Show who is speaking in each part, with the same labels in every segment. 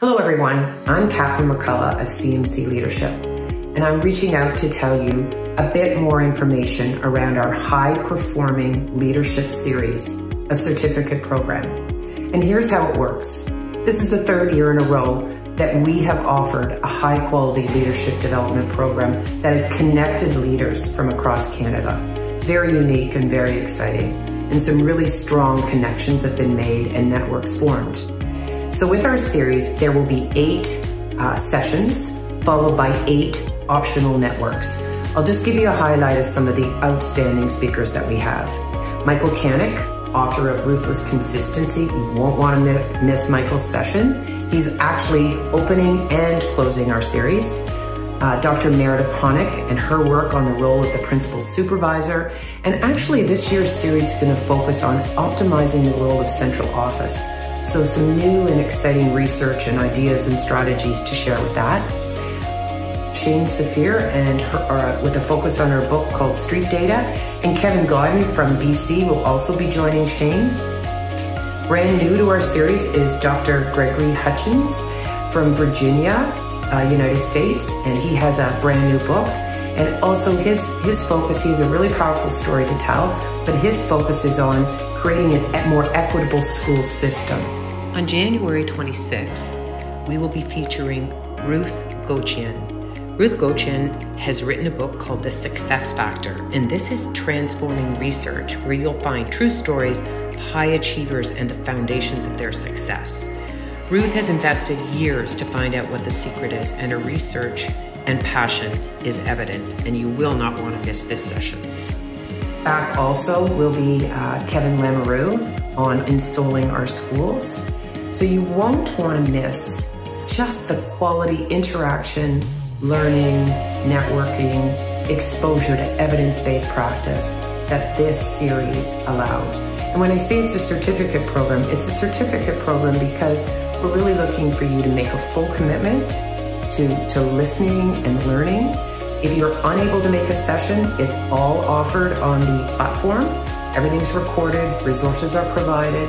Speaker 1: Hello, everyone. I'm Catherine McCullough of CMC Leadership, and I'm reaching out to tell you a bit more information around our high performing leadership series, a certificate program. And here's how it works. This is the third year in a row that we have offered a high quality leadership development program that has connected leaders from across Canada. Very unique and very exciting. And some really strong connections have been made and networks formed. So with our series, there will be eight uh, sessions followed by eight optional networks. I'll just give you a highlight of some of the outstanding speakers that we have. Michael Canick, author of Ruthless Consistency. You won't want to miss Michael's session. He's actually opening and closing our series. Uh, Dr. Meredith Honig and her work on the role of the principal supervisor. And actually this year's series is gonna focus on optimizing the role of central office. So some new and exciting research and ideas and strategies to share with that. Shane Safir and her, uh, with a focus on her book called Street Data. And Kevin Godden from BC will also be joining Shane. Brand new to our series is Dr. Gregory Hutchings from Virginia, uh, United States, and he has a brand new book. And also his, his focus, he has a really powerful story to tell, but his focus is on creating a more equitable school system.
Speaker 2: On January 26th, we will be featuring Ruth Gotian. Ruth Gotian has written a book called The Success Factor, and this is transforming research where you'll find true stories of high achievers and the foundations of their success. Ruth has invested years to find out what the secret is, and her research and passion is evident, and you will not want to miss this session.
Speaker 1: Back also will be uh, Kevin Lamoureux on installing our schools. So you won't want to miss just the quality interaction, learning, networking, exposure to evidence-based practice that this series allows. And when I say it's a certificate program, it's a certificate program because we're really looking for you to make a full commitment to, to listening and learning if you're unable to make a session, it's all offered on the platform. Everything's recorded, resources are provided.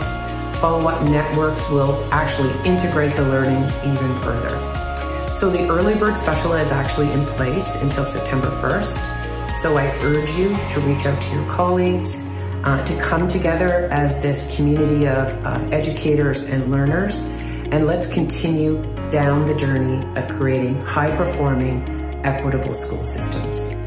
Speaker 1: Follow-up networks will actually integrate the learning even further. So the early bird special is actually in place until September 1st. So I urge you to reach out to your colleagues, uh, to come together as this community of, of educators and learners, and let's continue down the journey of creating high performing equitable school systems.